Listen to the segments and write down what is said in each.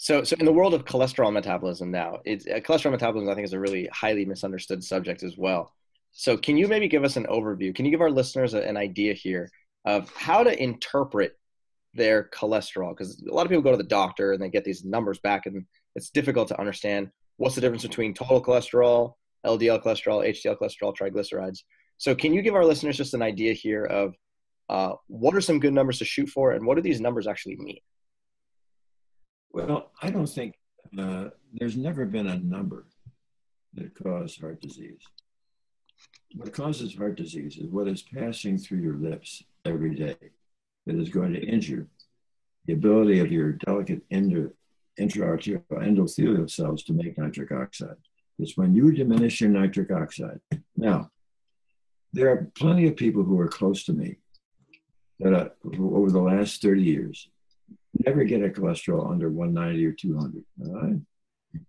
So, so in the world of cholesterol metabolism now, it's uh, cholesterol metabolism. I think is a really highly misunderstood subject as well. So, can you maybe give us an overview? Can you give our listeners an idea here of how to interpret their cholesterol? Because a lot of people go to the doctor and they get these numbers back, and it's difficult to understand what's the difference between total cholesterol, LDL cholesterol, HDL cholesterol, triglycerides. So, can you give our listeners just an idea here of uh, what are some good numbers to shoot for, and what do these numbers actually mean? Well, I don't think uh, there's never been a number that caused heart disease. What causes heart disease is what is passing through your lips every day that is going to injure the ability of your delicate inter, endothelial cells to make nitric oxide. It's when you diminish your nitric oxide. Now, there are plenty of people who are close to me that uh, over the last 30 years never get a cholesterol under 190 or 200. Right?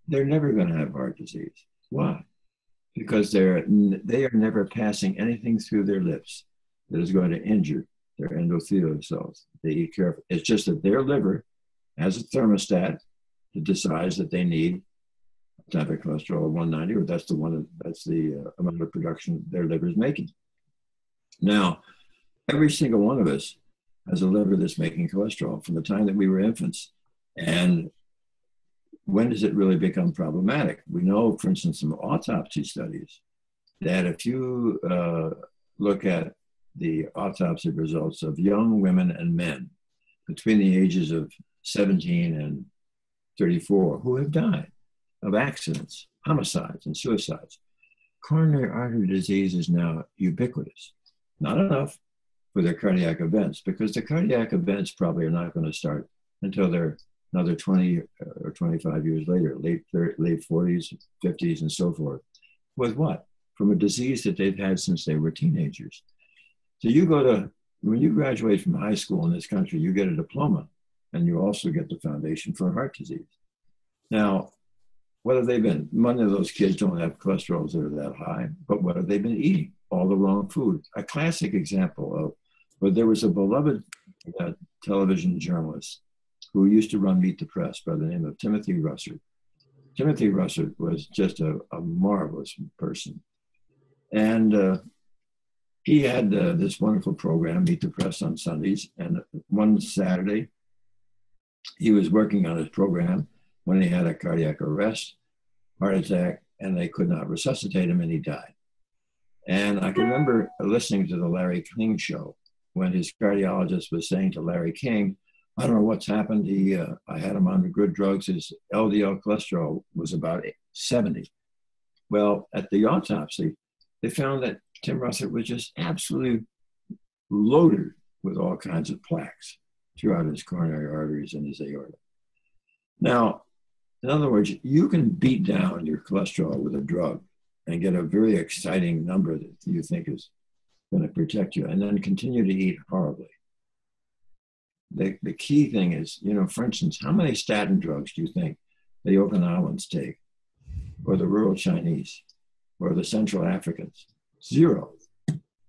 They're never going to have heart disease. Why? Because they're they are never passing anything through their lips that is going to injure their endothelial cells. They eat careful. It's just that their liver has a thermostat that decides that they need a type of cholesterol of 190, or that's the one that's the uh, amount of production their liver is making. Now, every single one of us has a liver that's making cholesterol from the time that we were infants. And when does it really become problematic? We know, for instance, from autopsy studies, that if you uh, look at the autopsy results of young women and men between the ages of 17 and 34 who have died of accidents, homicides, and suicides, coronary artery disease is now ubiquitous. Not enough, for their cardiac events because the cardiac events probably are not going to start until they're another 20 or 25 years later, late late 40s, 50s, and so forth. With what? From a disease that they've had since they were teenagers. So you go to when you graduate from high school in this country, you get a diploma, and you also get the foundation for heart disease. Now, what have they been? Many of those kids don't have cholesterols that are that high, but what have they been eating? All the wrong food. A classic example of but there was a beloved uh, television journalist who used to run Meet the Press by the name of Timothy Russert. Timothy Russert was just a, a marvelous person. And uh, he had uh, this wonderful program, Meet the Press on Sundays. And one Saturday, he was working on his program when he had a cardiac arrest, heart attack, and they could not resuscitate him and he died. And I can remember listening to the Larry King show when his cardiologist was saying to Larry King, I don't know what's happened. He, uh, I had him on good drugs. His LDL cholesterol was about 70. Well, at the autopsy, they found that Tim Russert was just absolutely loaded with all kinds of plaques throughout his coronary arteries and his aorta. Now, in other words, you can beat down your cholesterol with a drug and get a very exciting number that you think is going to protect you, and then continue to eat horribly. The, the key thing is, you know, for instance, how many statin drugs do you think the Okinawans take, or the rural Chinese, or the Central Africans? Zero.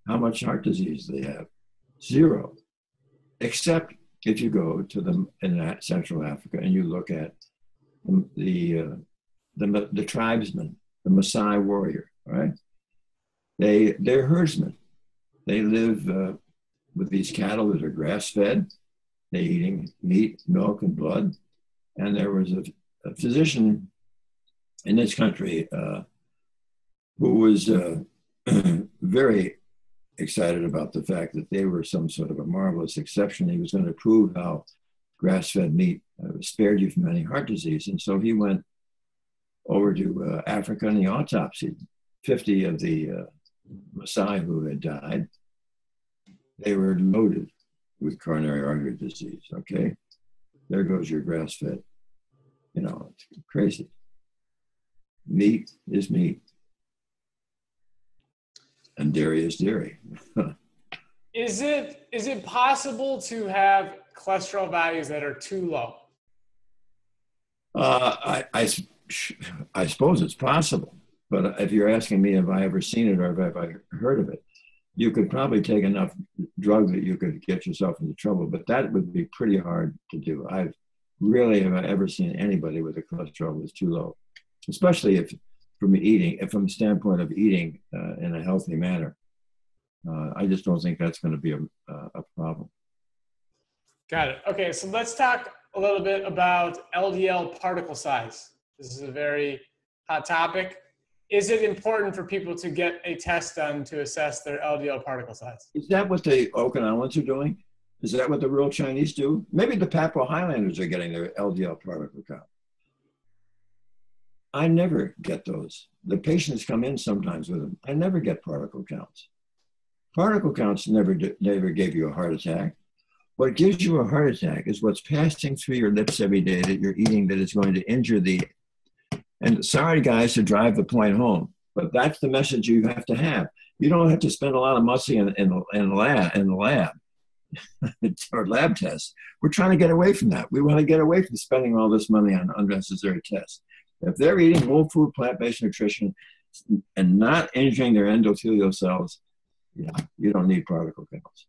How much heart disease do they have? Zero. Except if you go to the in Central Africa and you look at the the, uh, the, the tribesmen, the Maasai warrior, right? They they're herdsmen. They live uh, with these cattle that are grass fed. They're eating meat, milk, and blood. And there was a, a physician in this country uh, who was uh, very excited about the fact that they were some sort of a marvelous exception. He was going to prove how grass fed meat uh, spared you from any heart disease. And so he went over to uh, Africa and he autopsied 50 of the uh, Maasai who had died they were loaded with coronary artery disease. Okay, there goes your grass fed. You know, it's crazy. Meat is meat, and dairy is dairy. is it is it possible to have cholesterol values that are too low? Uh, I, I, I suppose it's possible, but if you're asking me, have I ever seen it or have I heard of it? You could probably take enough drug that you could get yourself into trouble, but that would be pretty hard to do. I've Rarely have I ever seen anybody with a cholesterol that's too low, especially if from eating, if from the standpoint of eating uh, in a healthy manner. Uh, I just don't think that's going to be a, a problem. Got it. Okay, so let's talk a little bit about LDL particle size. This is a very hot topic. Is it important for people to get a test done to assess their LDL particle size? Is that what the Okinawans are doing? Is that what the real Chinese do? Maybe the Papua Highlanders are getting their LDL particle count. I never get those. The patients come in sometimes with them. I never get particle counts. Particle counts never, never gave you a heart attack. What gives you a heart attack is what's passing through your lips every day that you're eating that is going to injure the. And sorry, guys, to drive the point home, but that's the message you have to have. You don't have to spend a lot of money in, in, in, lab, in the lab or lab tests. We're trying to get away from that. We want to get away from spending all this money on unnecessary tests. If they're eating whole food, plant based nutrition and not injuring their endothelial cells, yeah, you don't need particle counts.